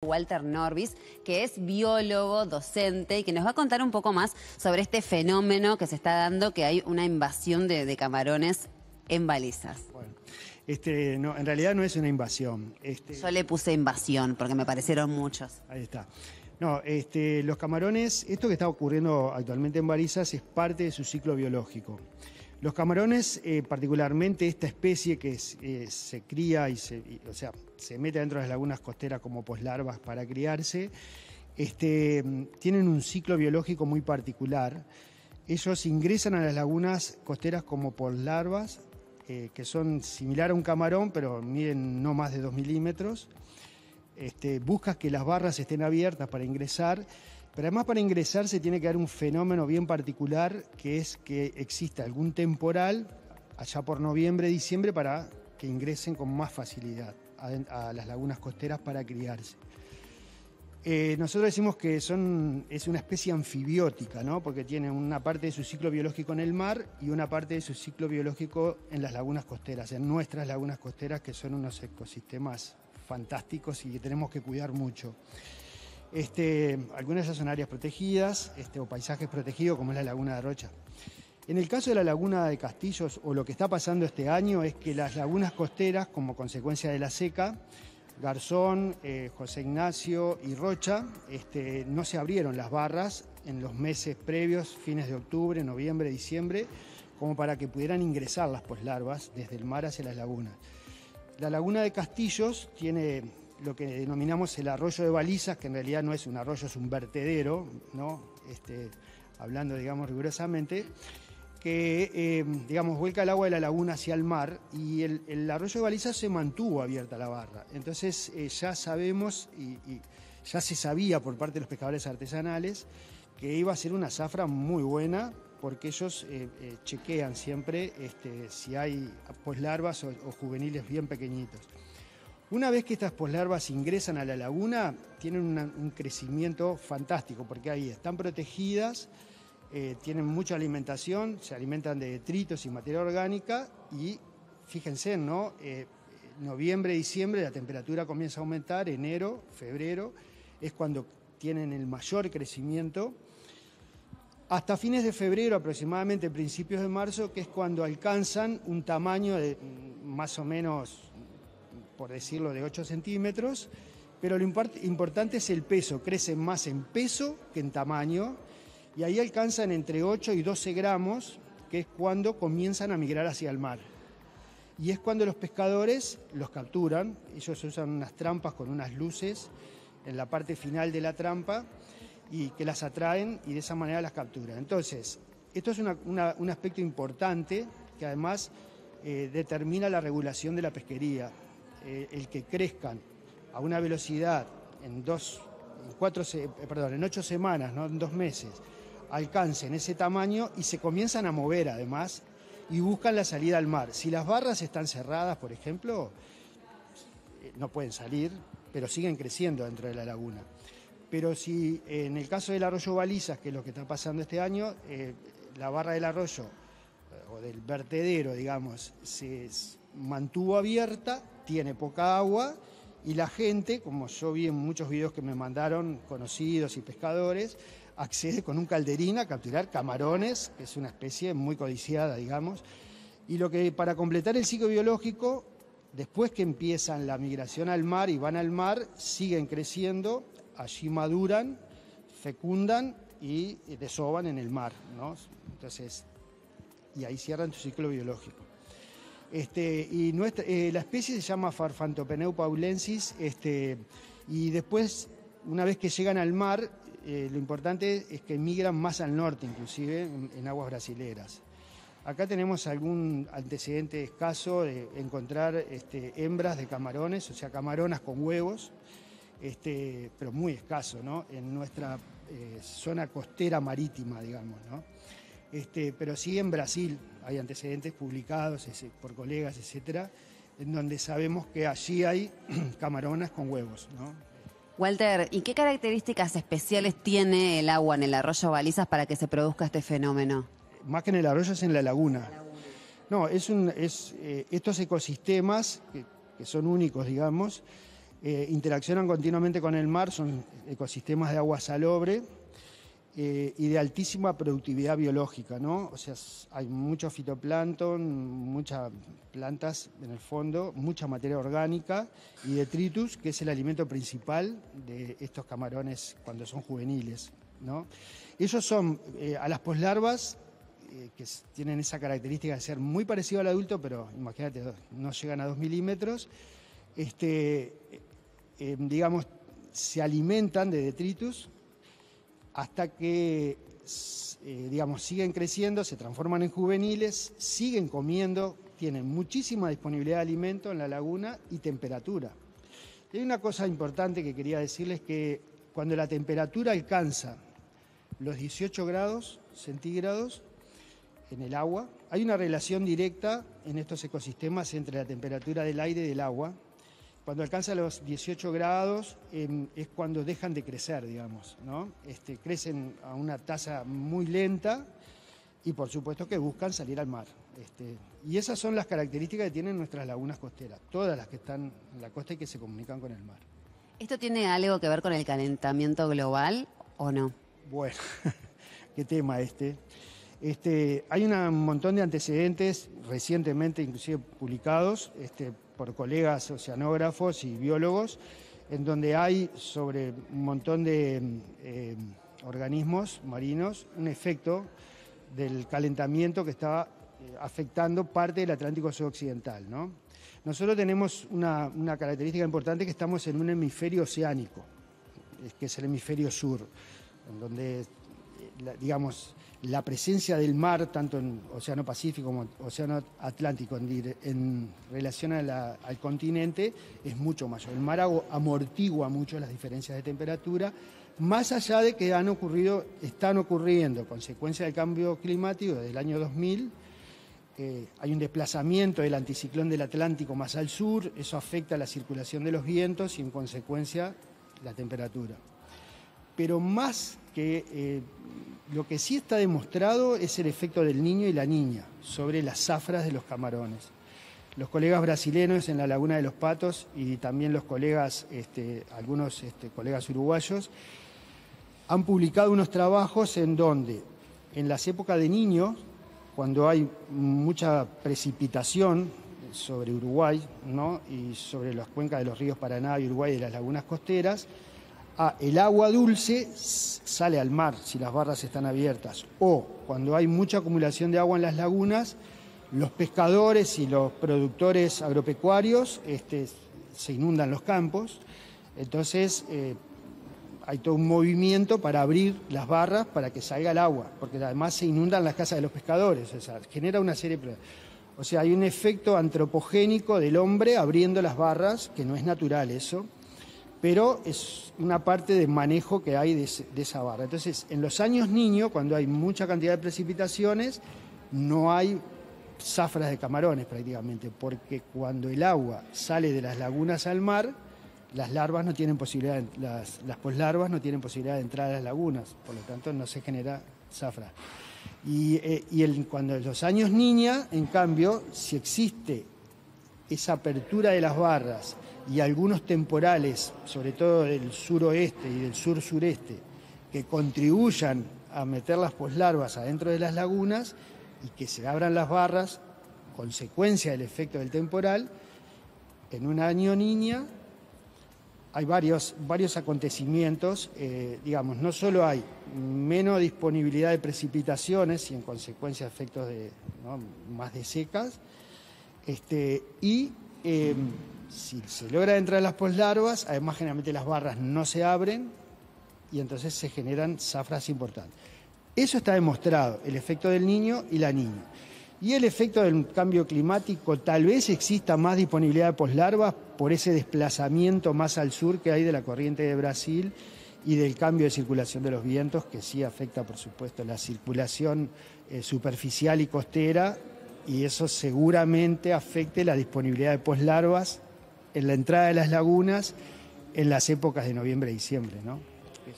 Walter Norbis, que es biólogo, docente y que nos va a contar un poco más sobre este fenómeno que se está dando, que hay una invasión de, camarones en balizas. Bueno, este, no, en realidad no es una invasión. Este... Yo le puse invasión porque me parecieron muchos. Ahí está. No, este, los camarones, esto que está ocurriendo actualmente en balizas es parte de su ciclo biológico. Los camarones, eh, particularmente esta especie que eh, se cría y se, o sea, se mete dentro de las lagunas costeras como poslarvas para criarse, este, tienen un ciclo biológico muy particular. Ellos ingresan a las lagunas costeras como poslarvas, eh, que son similar a un camarón, pero miden no más de 2 milímetros. Este, buscas que las barras estén abiertas para ingresar pero además para ingresar se tiene que dar un fenómeno bien particular, que es que exista algún temporal allá por noviembre, diciembre, para que ingresen con más facilidad a, las lagunas costeras para criarse. Eh, nosotros decimos que son, es una especie anfibiótica, ¿no? porque tiene una parte de su ciclo biológico en el mar y una parte de su ciclo biológico en las lagunas costeras, en nuestras lagunas costeras, que son unos ecosistemas fantásticos y que tenemos que cuidar mucho. Este, algunas de son áreas protegidas este, o paisajes protegidos, como es la Laguna de Rocha. En el caso de la Laguna de Castillos, o lo que está pasando este año, es que las lagunas costeras, como consecuencia de la seca, Garzón, eh, José Ignacio y Rocha, este, no se abrieron las barras en los meses previos, fines de octubre, noviembre, diciembre, como para que pudieran ingresar las poslarvas desde el mar hacia las lagunas. La laguna de Castillos tiene lo que denominamos el arroyo de balizas, que en realidad no es un arroyo, es un vertedero, ¿no? Este, hablando, digamos, rigurosamente, que, eh, digamos, vuelca el agua de la laguna hacia el mar y el, arroyo de balizas se mantuvo abierta la barra. Entonces eh, ya sabemos y, ya se sabía por parte de los pescadores artesanales que iba a ser una zafra muy buena porque ellos eh, chequean siempre este, si hay poslarvas o juveniles bien pequeñitos. Una vez que estas poslarvas ingresan a la laguna, tienen un crecimiento fantástico, porque ahí están protegidas, eh, tienen mucha alimentación, se alimentan de detritos y materia orgánica, y fíjense, ¿no? Eh, noviembre, diciembre la temperatura comienza a aumentar, enero, febrero, es cuando tienen el mayor crecimiento. Hasta fines de febrero, aproximadamente principios de marzo, que es cuando alcanzan un tamaño de mm, más o menos por decirlo, de 8 centímetros, pero lo importante es el peso, crecen más en peso que en tamaño, y ahí alcanzan entre 8 y 12 gramos, que es cuando comienzan a migrar hacia el mar. Y es cuando los pescadores los capturan, ellos usan unas trampas con unas luces en la parte final de la trampa y que las atraen y de esa manera las capturan. Entonces, esto es un aspecto importante que además eh, determina la regulación de la pesquería. Eh, el que crezcan a una velocidad en dos, cuatro, eh, perdón, en ocho semanas, ¿no? en dos meses, alcancen ese tamaño y se comienzan a mover además y buscan la salida al mar. Si las barras están cerradas, por ejemplo, eh, no pueden salir, pero siguen creciendo dentro de la laguna. Pero si en el caso del arroyo Balizas, que es lo que está pasando este año, la barra del arroyo o del vertedero, digamos, se mantuvo abierta, tiene poca agua y la gente, como yo vi en muchos videos que me mandaron conocidos y pescadores, accede con un calderín a capturar camarones, que es una especie muy codiciada, digamos. Y lo que para completar el ciclo biológico, después que empiezan la migración al mar y van al mar, siguen creciendo, allí maduran, fecundan y desoban en el mar, ¿no? Entonces, y ahí cierran su ciclo biológico. Este, y eh, la especie se llama Farfantopeneu paulensis este, y después, una vez que llegan al mar, eh, lo importante es que migran más al norte, inclusive en, aguas brasileras. Acá tenemos algún antecedente escaso de encontrar este, hembras de camarones, o sea, camaronas con huevos, este, pero muy escaso, ¿no? En nuestra eh, zona costera marítima, digamos, ¿no? Este, pero sí en Brasil hay antecedentes publicados por colegas, etcétera, en donde sabemos que allí hay camaronas con huevos. Walter, ¿y qué características especiales tiene el agua en el arroyo Balizas para que se produzca este fenómeno? Más que en el arroyo es en la laguna. No, es un, es, eh, estos ecosistemas que, son únicos, digamos, eh, interaccionan continuamente con el mar, son ecosistemas de agua salobre eh, y de altísima productividad biológica, ¿no? O sea, hay mucho fitoplancton, muchas plantas en el fondo, mucha materia orgánica y detritus, que es el alimento principal de estos camarones cuando son juveniles, ¿no? Ellos son, eh, a las poslarvas, que tienen esa característica de ser muy parecido al adulto, pero imagínate, no llegan a 2 milímetros, este, eh, digamos, se alimentan de detritus hasta que, eh, digamos, siguen creciendo, se transforman en juveniles, siguen comiendo, tienen muchísima disponibilidad de alimento en la laguna y temperatura. hay una cosa importante que quería decirles que cuando la temperatura alcanza los 18 grados centígrados en el agua, hay una relación directa en estos ecosistemas entre la temperatura del aire y del agua, cuando alcanza los 18 grados em, es cuando dejan de crecer, digamos, ¿no? Este, crecen a una tasa muy lenta y por supuesto que buscan salir al mar. Este, y esas son las características que tienen nuestras lagunas costeras, todas las que están en la costa y que se comunican con el mar. ¿Esto tiene algo que ver con el calentamiento global o no? Bueno, qué tema este. Este, hay un montón de antecedentes recientemente, inclusive publicados, este, por colegas oceanógrafos y biólogos, en donde hay sobre un montón de eh, organismos marinos un efecto del calentamiento que está eh, afectando parte del Atlántico Suroccidental. ¿no? Nosotros tenemos una, una, característica importante que estamos en un hemisferio oceánico, que es el hemisferio sur, en donde, eh, digamos, la presencia del mar, tanto en Océano Pacífico como Océano Atlántico, en, relación al continente, es mucho mayor. El mar amortigua mucho las diferencias de temperatura, más allá de que han ocurrido, están ocurriendo, consecuencia del cambio climático desde el año 2000, eh, hay un desplazamiento del anticiclón del Atlántico más al sur, eso afecta la circulación de los vientos y en consecuencia la temperatura. Pero más que eh, lo que sí está demostrado es el efecto del niño y la niña sobre las zafras de los camarones. Los colegas brasileños en la Laguna de los Patos y también los colegas, este, algunos este, colegas uruguayos, han publicado unos trabajos en donde en las épocas de niños, cuando hay mucha precipitación sobre Uruguay y sobre las cuencas de los ríos Paraná y Uruguay y de las lagunas costeras, Ah, el agua dulce sale al mar si las barras están abiertas. O cuando hay mucha acumulación de agua en las lagunas, los pescadores y los productores agropecuarios este, se inundan los campos. Entonces eh, hay todo un movimiento para abrir las barras para que salga el agua, porque además se inundan las casas de los pescadores. O sea, genera una serie de... O sea, hay un efecto antropogénico del hombre abriendo las barras, que no es natural eso pero es una parte de manejo que hay de, esa barra. Entonces, en los años niños, cuando hay mucha cantidad de precipitaciones, no hay zafras de camarones prácticamente, porque cuando el agua sale de las lagunas al mar, las larvas no tienen posibilidad, las, las poslarvas no tienen posibilidad de entrar a las lagunas, por lo tanto no se genera zafra. Y, eh, y cuando en los años niña, en cambio, si existe esa apertura de las barras, y algunos temporales, sobre todo del suroeste y del sur-sureste, que contribuyan a meter las poslarvas adentro de las lagunas y que se abran las barras, consecuencia del efecto del temporal, en un año niña hay varios, varios acontecimientos, eh, digamos, no solo hay menos disponibilidad de precipitaciones y en consecuencia efectos de, más de secas, este, y eh, si se logra entrar las poslarvas, además generalmente las barras no se abren y entonces se generan zafras importantes. Eso está demostrado, el efecto del niño y la niña. Y el efecto del cambio climático, tal vez exista más disponibilidad de poslarvas por ese desplazamiento más al sur que hay de la corriente de Brasil y del cambio de circulación de los vientos, que sí afecta, por supuesto, la circulación eh, superficial y costera, y eso seguramente afecte la disponibilidad de poslarvas en la entrada de las lagunas en las épocas de noviembre y diciembre. ¿no?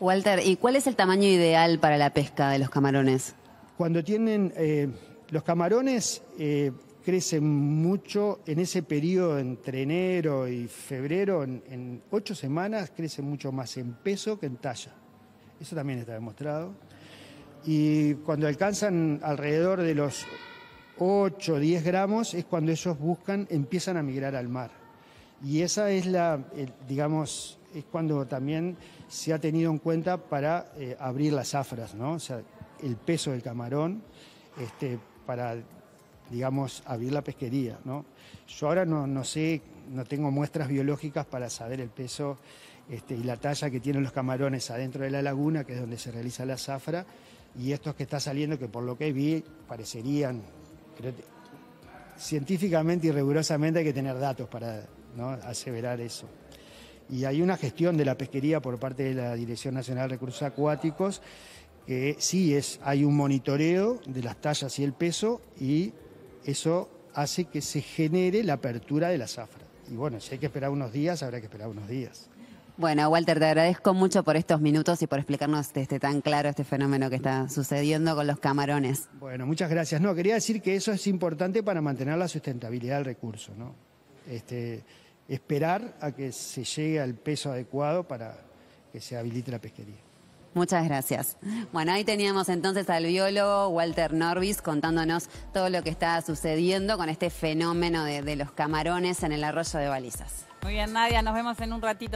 Walter, ¿y cuál es el tamaño ideal para la pesca de los camarones? Cuando tienen, eh, los camarones eh, crecen mucho en ese periodo entre enero y febrero, en, en ocho semanas crecen mucho más en peso que en talla. Eso también está demostrado. Y cuando alcanzan alrededor de los 8 o 10 gramos es cuando ellos buscan, empiezan a migrar al mar. Y esa es la, digamos, es cuando también se ha tenido en cuenta para eh, abrir las zafras, ¿no? O sea, el peso del camarón este, para, digamos, abrir la pesquería, ¿no? Yo ahora no, no sé, no tengo muestras biológicas para saber el peso este, y la talla que tienen los camarones adentro de la laguna, que es donde se realiza la zafra, y estos que está saliendo, que por lo que vi parecerían, que- científicamente y rigurosamente hay que tener datos para aseverar eso. Y hay una gestión de la pesquería por parte de la Dirección Nacional de Recursos Acuáticos, que sí es, hay un monitoreo de las tallas y el peso, y eso hace que se genere la apertura de la zafra. Y bueno, si hay que esperar unos días, habrá que esperar unos días. Bueno, Walter, te agradezco mucho por estos minutos y por explicarnos este, tan claro este fenómeno que está sucediendo con los camarones. Bueno, muchas gracias. No, quería decir que eso es importante para mantener la sustentabilidad del recurso, ¿no? Este, esperar a que se llegue al peso adecuado para que se habilite la pesquería. Muchas gracias. Bueno, ahí teníamos entonces al biólogo Walter Norvis contándonos todo lo que está sucediendo con este fenómeno de, de los camarones en el arroyo de balizas. Muy bien, Nadia, nos vemos en un ratito.